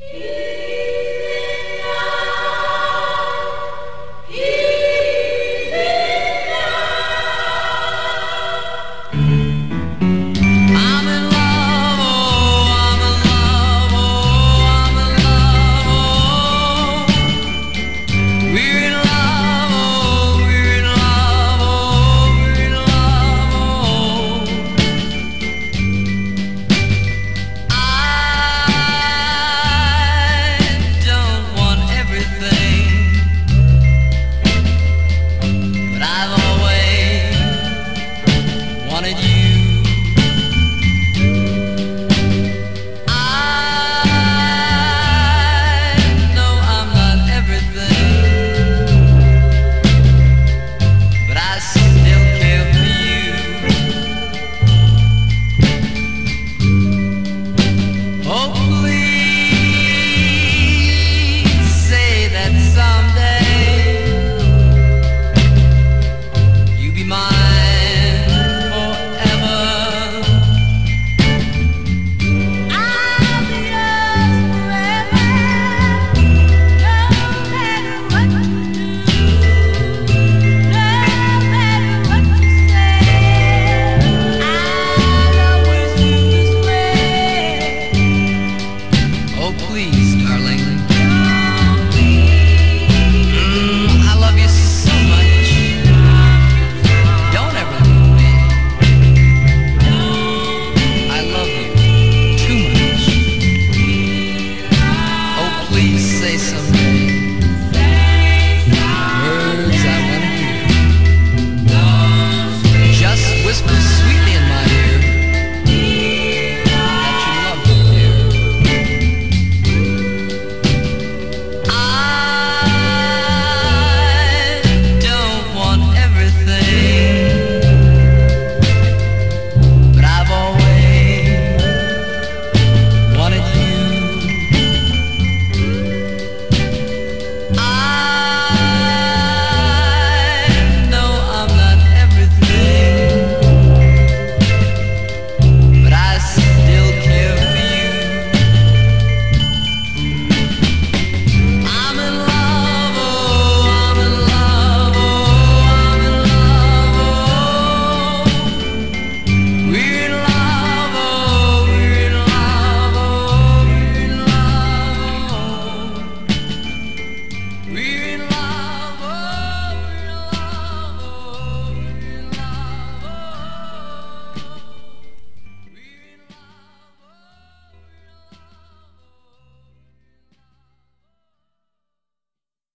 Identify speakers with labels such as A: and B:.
A: Yeah.